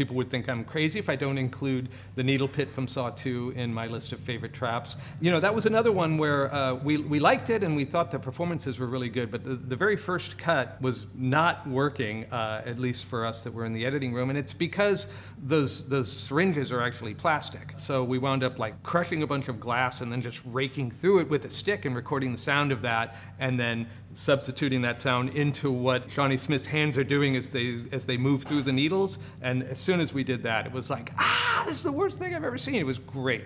people would think I'm crazy if I don't include the needle pit from Saw 2 in my list of favorite traps. You know, that was another one where uh, we, we liked it and we thought the performances were really good, but the, the very first cut was not working, uh, at least for us that were in the editing room, and it's because those, those syringes are actually plastic. So we wound up like crushing a bunch of glass and then just raking through it with a stick and recording the sound of that, and then substituting that sound into what Shawnee Smith's hands are doing as they as they move through the needles. And as soon as we did that, it was like, ah, this is the worst thing I've ever seen. It was great.